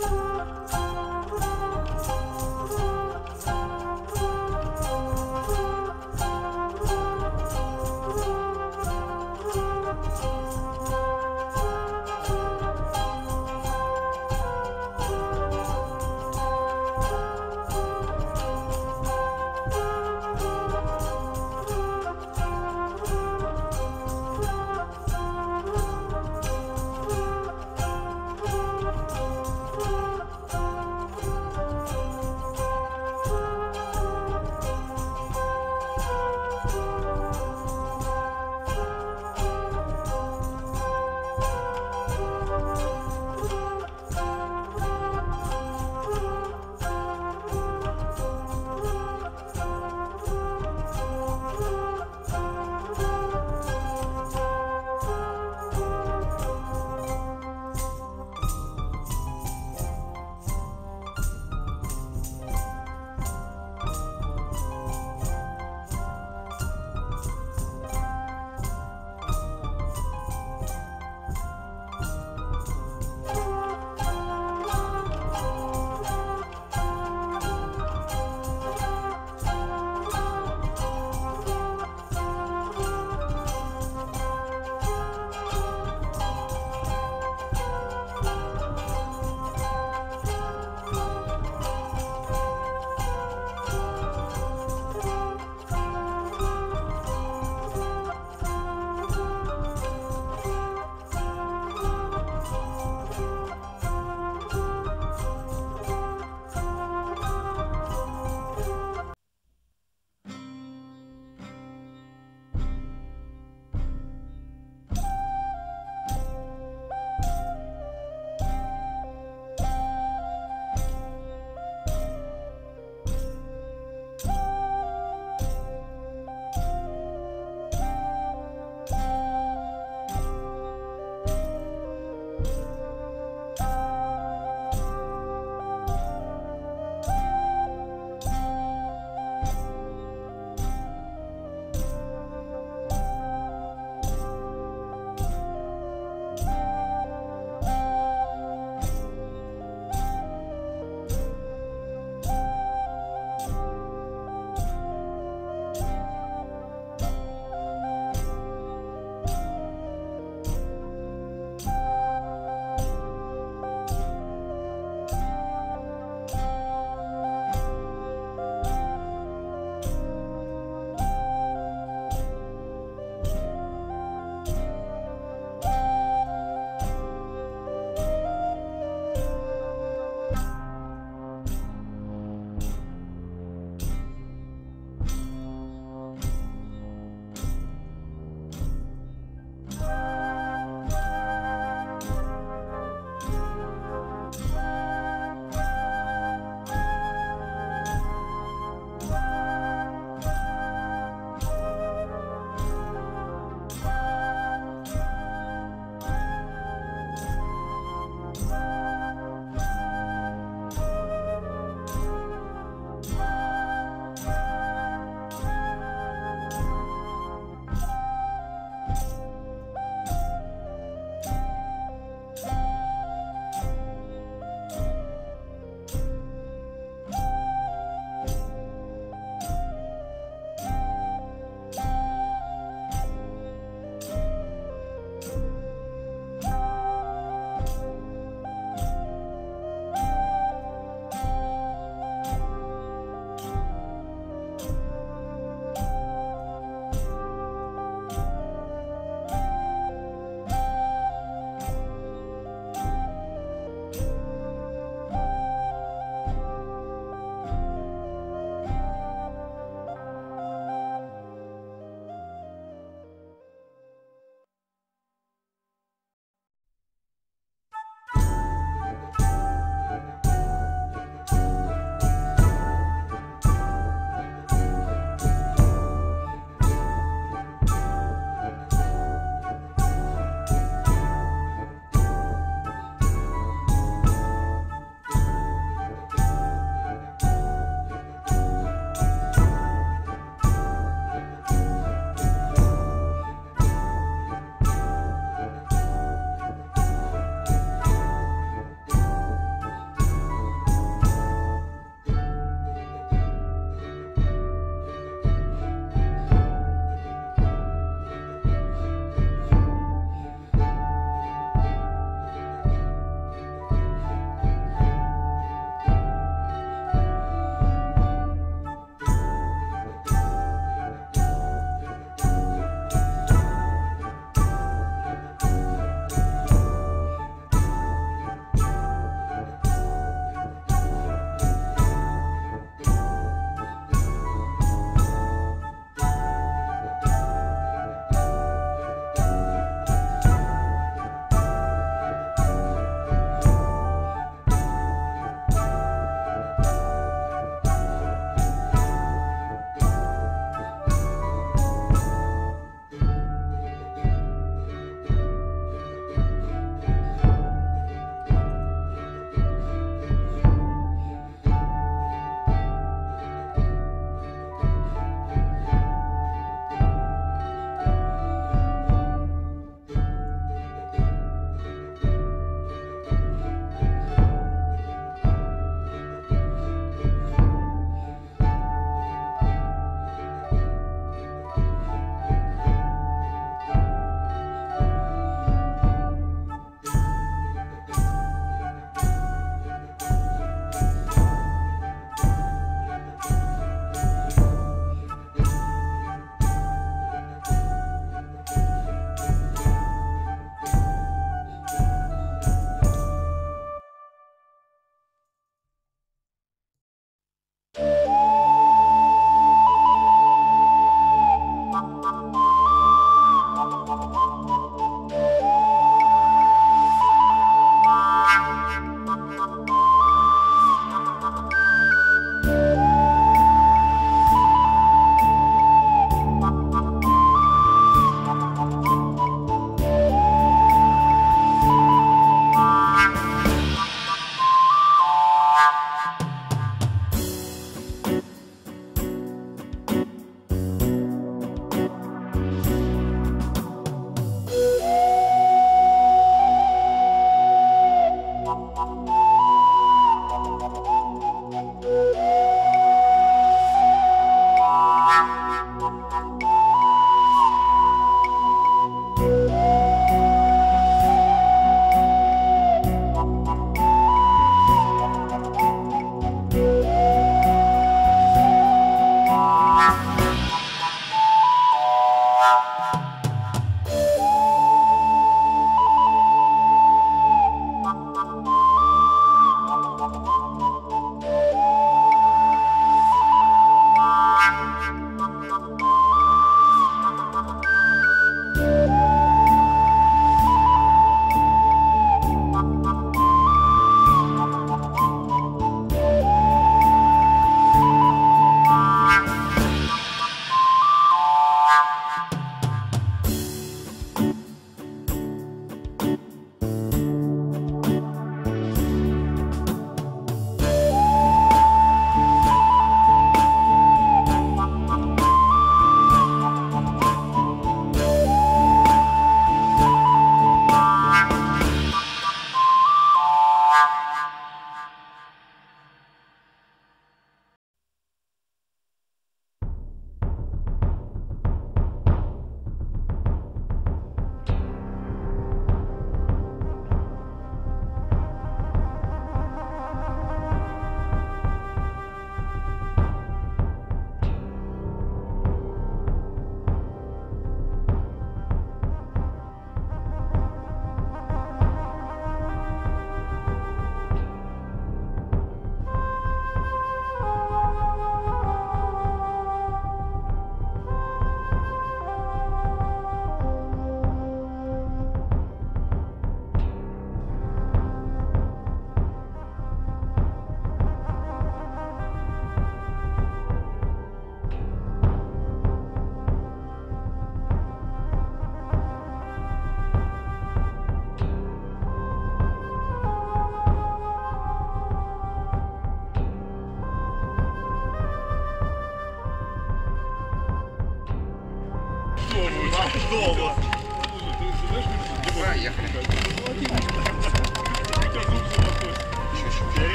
Bye.